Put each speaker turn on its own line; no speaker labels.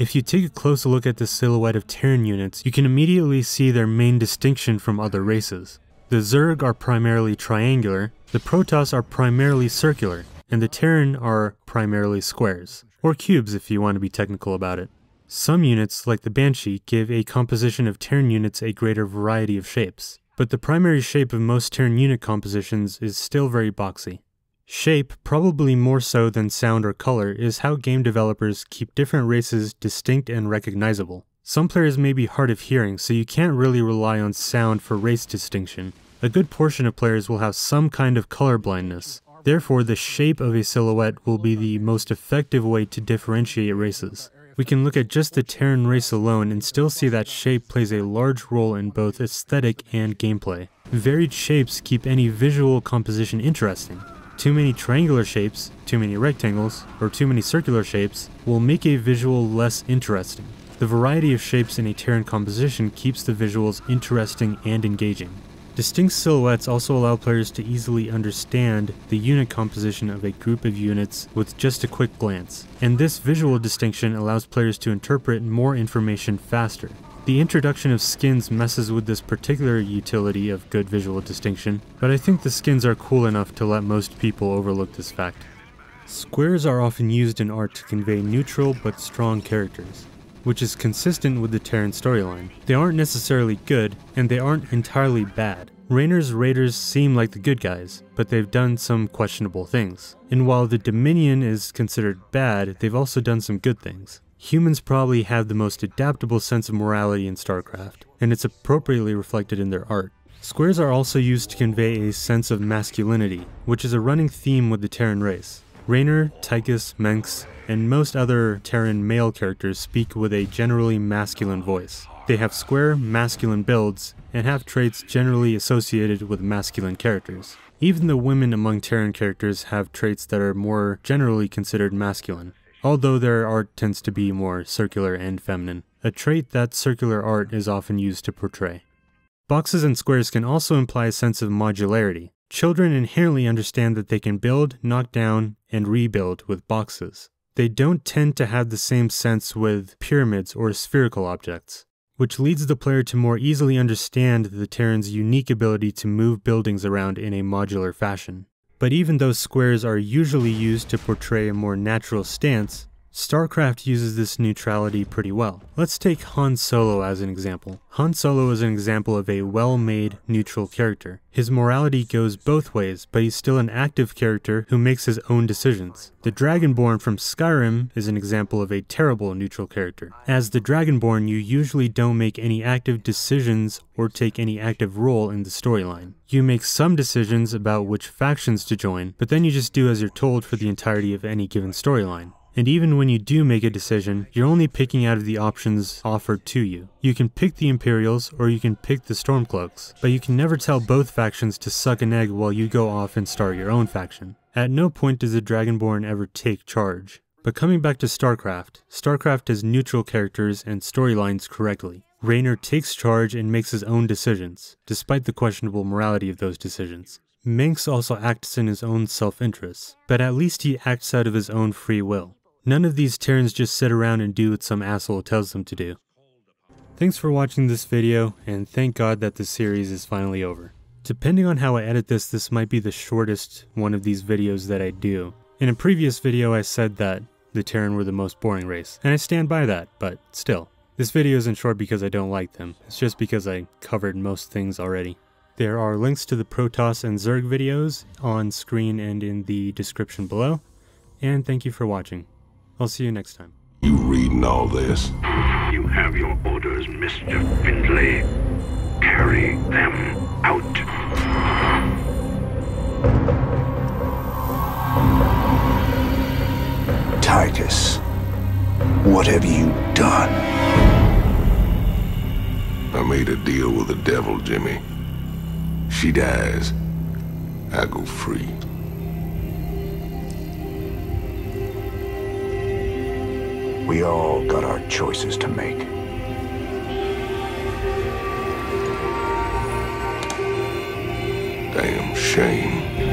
If you take a close look at the silhouette of Terran units, you can immediately see their main distinction from other races. The Zerg are primarily triangular, the Protoss are primarily circular, and the Terran are primarily squares, or cubes if you want to be technical about it. Some units, like the Banshee, give a composition of Terran units a greater variety of shapes, but the primary shape of most Terran unit compositions is still very boxy. Shape, probably more so than sound or color, is how game developers keep different races distinct and recognizable. Some players may be hard of hearing, so you can't really rely on sound for race distinction. A good portion of players will have some kind of color blindness. Therefore, the shape of a silhouette will be the most effective way to differentiate races. We can look at just the Terran race alone and still see that shape plays a large role in both aesthetic and gameplay. Varied shapes keep any visual composition interesting. Too many triangular shapes, too many rectangles, or too many circular shapes will make a visual less interesting. The variety of shapes in a Terran composition keeps the visuals interesting and engaging. Distinct silhouettes also allow players to easily understand the unit composition of a group of units with just a quick glance, and this visual distinction allows players to interpret more information faster. The introduction of skins messes with this particular utility of good visual distinction, but I think the skins are cool enough to let most people overlook this fact. Squares are often used in art to convey neutral but strong characters, which is consistent with the Terran storyline. They aren't necessarily good, and they aren't entirely bad. Raynor's raiders seem like the good guys, but they've done some questionable things. And while the Dominion is considered bad, they've also done some good things. Humans probably have the most adaptable sense of morality in StarCraft, and it's appropriately reflected in their art. Squares are also used to convey a sense of masculinity, which is a running theme with the Terran race. Raynor, Tychus, Mengsk, and most other Terran male characters speak with a generally masculine voice. They have square, masculine builds, and have traits generally associated with masculine characters. Even the women among Terran characters have traits that are more generally considered masculine although their art tends to be more circular and feminine, a trait that circular art is often used to portray. Boxes and squares can also imply a sense of modularity. Children inherently understand that they can build, knock down, and rebuild with boxes. They don't tend to have the same sense with pyramids or spherical objects, which leads the player to more easily understand the Terran's unique ability to move buildings around in a modular fashion. But even though squares are usually used to portray a more natural stance, StarCraft uses this neutrality pretty well. Let's take Han Solo as an example. Han Solo is an example of a well-made neutral character. His morality goes both ways, but he's still an active character who makes his own decisions. The Dragonborn from Skyrim is an example of a terrible neutral character. As the Dragonborn, you usually don't make any active decisions or take any active role in the storyline. You make some decisions about which factions to join, but then you just do as you're told for the entirety of any given storyline. And even when you do make a decision, you're only picking out of the options offered to you. You can pick the Imperials or you can pick the Stormcloaks, but you can never tell both factions to suck an egg while you go off and start your own faction. At no point does the Dragonborn ever take charge. But coming back to StarCraft, StarCraft has neutral characters and storylines correctly. Raynor takes charge and makes his own decisions, despite the questionable morality of those decisions. Mengsk also acts in his own self-interest, but at least he acts out of his own free will. None of these Terrans just sit around and do what some asshole tells them to do. Thanks for watching this video, and thank God that the series is finally over. Depending on how I edit this, this might be the shortest one of these videos that I do. In a previous video I said that the Terran were the most boring race, and I stand by that, but still. This video isn't short because I don't like them, it's just because I covered most things already. There are links to the Protoss and Zerg videos on screen and in the description below, and thank you for watching. I'll see you next time.
You reading all this?
You have your orders, Mr. Findlay. Carry them out.
Tychus, what have you done?
I made a deal with the devil, Jimmy. She dies, I go free.
We all got our choices to make.
Damn shame.